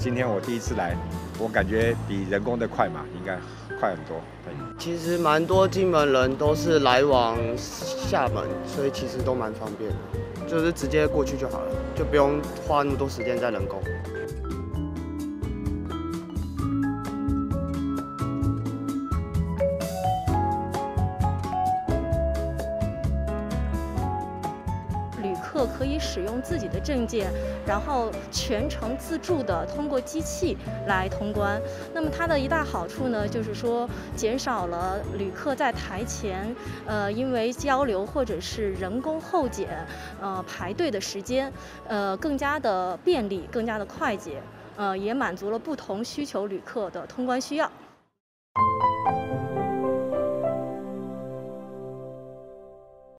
今天我第一次来，我感觉比人工的快嘛，应该快很多。其实蛮多金门人都是来往厦门，所以其实都蛮方便的，就是直接过去就好了，就不用花那么多时间在人工。旅客可以使用自己的证件，然后全程自助的通过机器来通关。那么它的一大好处呢，就是说减少了旅客在台前，呃，因为交流或者是人工候检，呃，排队的时间，呃，更加的便利，更加的快捷，呃，也满足了不同需求旅客的通关需要。